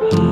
Oh.